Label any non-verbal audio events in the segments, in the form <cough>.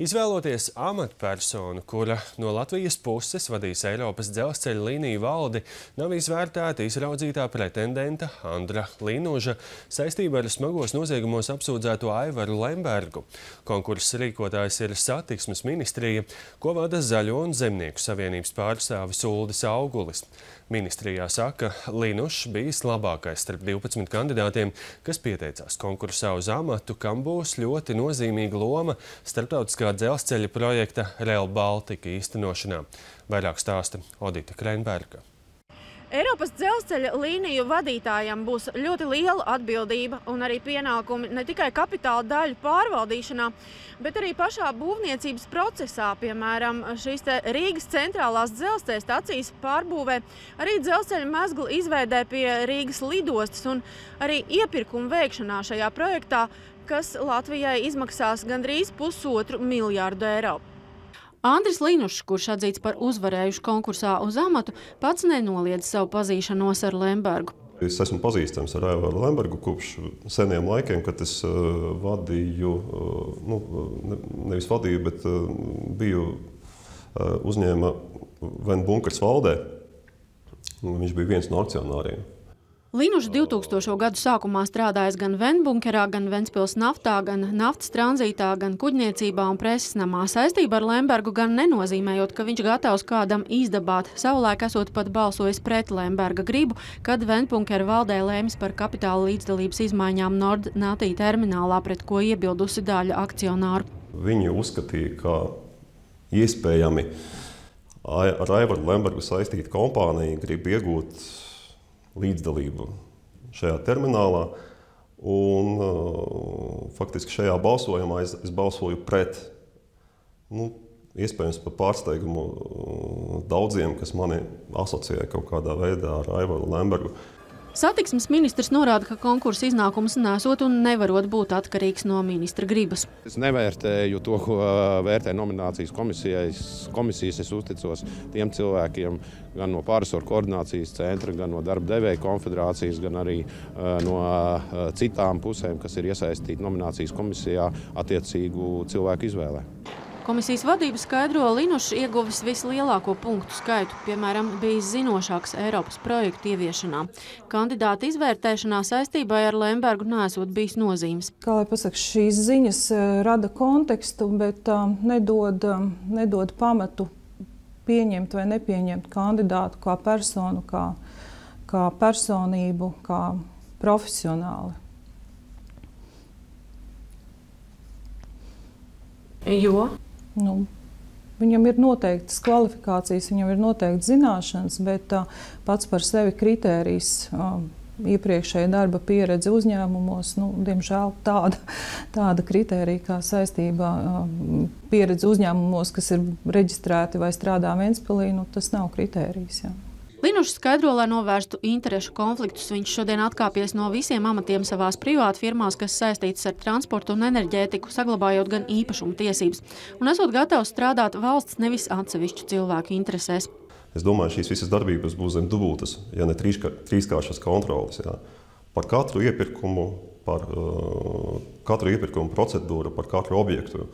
Izvēloties amatpersonu, kura no Latvijas puses vadīs Eiropas dzelzceļa līniju valdi, nav izvērtēta izraudzītā pretendenta Andra Līnoža saistībā ar smagos noziegumos apsūdzēto Aivaru Lembergu. Konkurss rīkotājs ir satiksmes ministrija, ko vada Zaļo un Zemnieku savienības pārstāvis Uldis Augulis. Ministrijā saka, Līnušs bijis labākais starp 12 kandidātiem, kas pieteicās konkursā uz amatu, kam būs ļoti nozīmīga loma starptautiskā dzelzceļa projekta Rail Baltica īstenošanā. Vairāk stāsta Odita Krenberga. Eiropas dzelzceļa līniju vadītājam būs ļoti liela atbildība un arī pienākumi ne tikai kapitāla daļu pārvaldīšanā, bet arī pašā būvniecības procesā. Piemēram, šīs Rīgas centrālās dzelzceļa stacijas pārbūvē, arī dzelzceļa mezgla izveidē pie Rīgas lidostas un arī iepirkuma veikšanā šajā projektā, kas Latvijai izmaksās gandrīz pusotru miljārdu eiro. Andris Līnušs, kurš atzīts par uzvarējušu konkursā uz amatu, pats nenoliedz savu pazīšanos ar Lembergu. Es esmu pazīstams ar Aivaru Lembergu kopš seniem laikiem, kad es uh, vadīju, uh, nu, nevis vadīju, bet uh, biju uzņēma Venu Bunkers valdē. Viņš bija viens no akcionāriem. Linušs 2000. gadu sākumā strādājis gan Venbunkerā, gan Ventspils naftā, gan naftas tranzītā, gan kuģniecībā un preses namā. Saistība ar Lembergu gan nenozīmējot, ka viņš gatavs kādam izdabāt. Savulaik esot pat balsojis pret Lemberga gribu, kad Venbunkera valdē lēmis par kapitāla līdzdalības izmaiņām Nord Natī terminālā, pret ko iebildusi daļa akcionāru. Viņi uzskatīja, ka iespējami ar Aivaru Lembergu saistīta kompānija grib iegūt līdzdalību šajā terminālā. Un, uh, faktiski šajā balsojumā es, es balsoju pret. Nu, iespējams, par pārsteigumu uh, daudziem, kas mani asociēja kaut kādā veidā ar Aivaru Lembergu. Satiksmes ministrs norāda, ka konkursa iznākums nesot un nevarot būt atkarīgs no ministra gribas. Es nevērtēju to, ko vērtē nominācijas komisijas. komisijas. Es uzticos tiem cilvēkiem gan no pārsvaru koordinācijas centra, gan no darba devēja konfederācijas, gan arī no citām pusēm, kas ir iesaistīti nominācijas komisijā attiecīgu cilvēku izvēlē. Komisijas vadība skaidro Linušs ieguvis vislielāko punktu skaitu, piemēram, bijis zinošāks Eiropas projektu ieviešanā. Kandidāta izvērtēšanā saistībai ar Lembergu nesot bijis nozīmes. Kā lai pasaka, šīs ziņas eh, rada kontekstu, bet uh, nedod, uh, nedod pamatu pieņemt vai nepieņemt kandidātu kā personu, kā, kā personību, kā profesionāli. Jo? Nu, Viņam ir noteiktas kvalifikācijas, viņam ir noteiktas zināšanas, bet uh, pats par sevi kritērijs, uh, iepriekšēja darba pieredze uzņēmumos, nu, diemžēl tāda, <laughs> tāda kritērija kā saistībā uh, pieredze uzņēmumos, kas ir reģistrēti vai strādā Ventspilī, nu, tas nav kritērijs. Jā. Linušs skaidro, lai novērstu interešu konfliktus. Viņš šodien atkāpies no visiem amatiem savās privātu firmās, kas saistītas ar transportu un enerģētiku, saglabājot gan īpašuma tiesības. Un esot gatavs strādāt valsts nevis atsevišķu cilvēku interesēs. Es domāju, šīs visas darbības būs zem dubultas, ja ne trīskār, trīskāršas kontrolas. Jā. Par katru iepirkumu, par uh, katru iepirkumu procedūru, par katru objektu.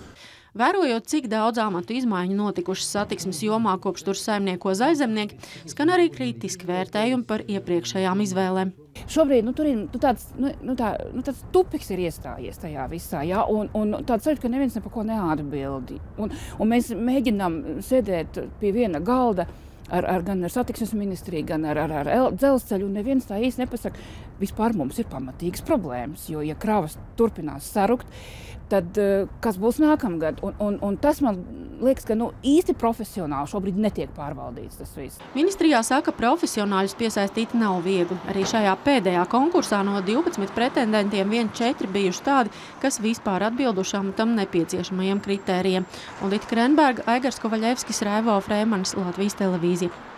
Vērojot, cik daudz amatu izmaiņu notikušas satiksmes jomā kopš tur saimnieko zaļzemnieki, skan arī kritiski vērtējumi par iepriekšējām izvēlēm. Šobrīd nu, tur ir nu, tāds, nu, nu, tā, nu, tāds tupiks ir iestājies tajā visā, ja? un, un tāds sajūta, ka neviens ne par ko neatbild. Un, un mēs mēģinām sēdēt pie viena galda, ar, ar, gan ar satiksmes ministriju, gan ar, ar, ar dzelzceļu. Neviens tā īsti nepasaka, vispār mums ir pamatīgas problēmas. Jo, ja kravas turpinās sarukt, tad uh, kas būs nākamgad? Un, un, un tas man liekas, ka nu, īsti profesionāli šobrīd netiek pārvaldīts tas viss. Ministrijā saka, ka profesionāļus piesaistīt nav viegli. Arī šajā pēdējā konkursā no 12 pretendentiem vien četri bijuši tādi, kas vispār atbildušām tam nepieciešamajiem kritērijiem. Un Lita Krenberga, Aigars Kovaļevskis, Raivo Frēmanis, Latvijas televīzija.